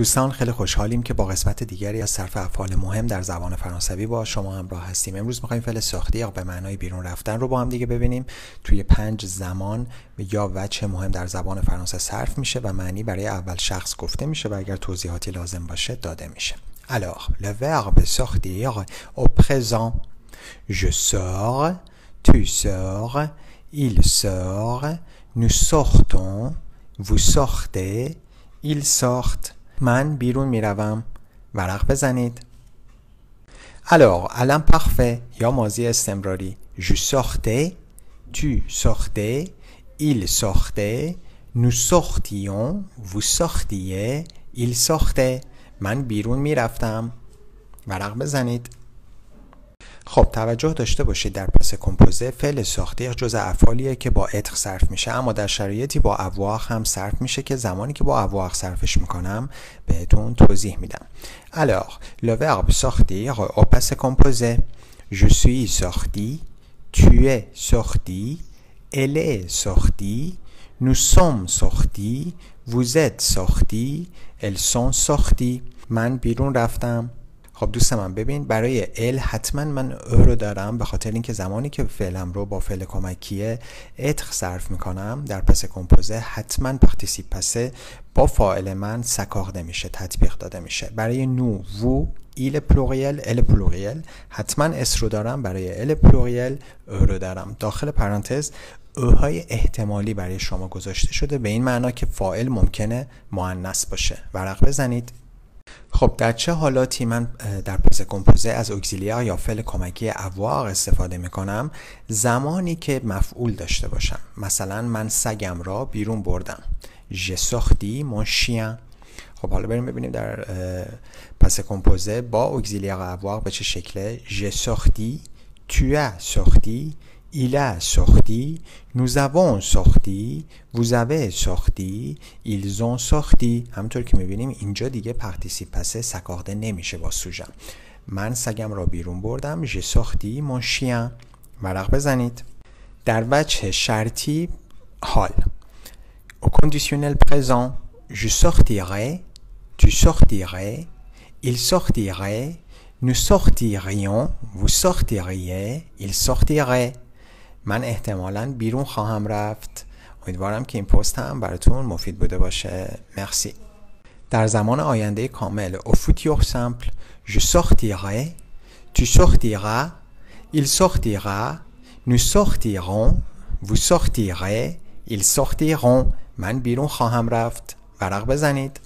دوستان خیلی خوشحالیم که با قسمت دیگری از صرف افعال مهم در زبان فرانسوی با شما همراه هستیم امروز می‌خوایم فعل ساختی یا به معنای بیرون رفتن رو با هم دیگه ببینیم توی پنج زمان یا وجه مهم در زبان فرانسه صرف میشه و معنی برای اول شخص گفته میشه و اگر توضیحاتی لازم باشه داده میشه Alors, le verbe sortir au présent. Je sors, tu sors, il sort, nous sortons, vous sortez, ils sortent. من بیرون می‌روم ورق بزنید Alors, à l'imparfait یا ماضی استمراری Je sortais Tu sortais Il sortait Nous sortions Vous sortiez Il sortait من بیرون می‌رفتم ورق بزنید خب توجه داشته باشید در پس کمپوزه فعل ساخته جز افعالیه که با اتر صرف میشه اما در شرایطی با اواخ هم صرف میشه که زمانی که با اواخ صرفش می‌کنم بهتون توضیح میدم. Alors, le verbe sortir au passé composé. Je suis sorti. Tu es sorti. Elle est sortie. Nous sommes sortis. Vous êtes sortis. Elles sont sorties. من بیرون رفتم. خب دوست من ببین برای ال حتما من او رو دارم به خاطر اینکه زمانی که فعلم رو با فعل کمکیه اتخ صرف می‌کنم در پس کمپوزه حتما پختیسی پسه با فاعل من s'accorder میشه تطبیق داده میشه. برای nous vous ils pluriel elles pluriel حتما s رو دارم برای elles pluriel e رو دارم. داخل پرانتز e های احتمالی برای شما گذاشته شده به این معنا که فاعل ممکنه مؤنث باشه. ورق بزنید. خب در چه حالاتی من در passé composé از auxiliaire یا فعل کمکی اواق استفاده می کنم زمانی که مفعول داشته باشم. مثلا من سگم را بیرون بردم. j'ai sorti خب حالا بریم ببینیم در passé composé با اگزیلیا اواق به چه شکله. ژ ساختی sorti Il a sorti, nous avons sorti, vous avez sorti, ils ont sorti همونطور که میبینیم اینجا دیگه پسه سکاخته نمیشه با سوژم من سگم را بیرون بردم ژ ساختی mon chien ورق بزنید در وجه شرطی حال au conditionnel présent je sortirai tu sortirais il sortirait nous sortirions vous sortiriez il sortirait من احتمالا بیرون خواهم رفت. امیدوارم که این پست هم براتون مفید بوده باشه. مرسی. در زمان آینده کامل au futur simple je sortirai tu sortiras il sortira nous sortirons vous sortirez ils sortiront من بیرون خواهم رفت. ورق بزنید.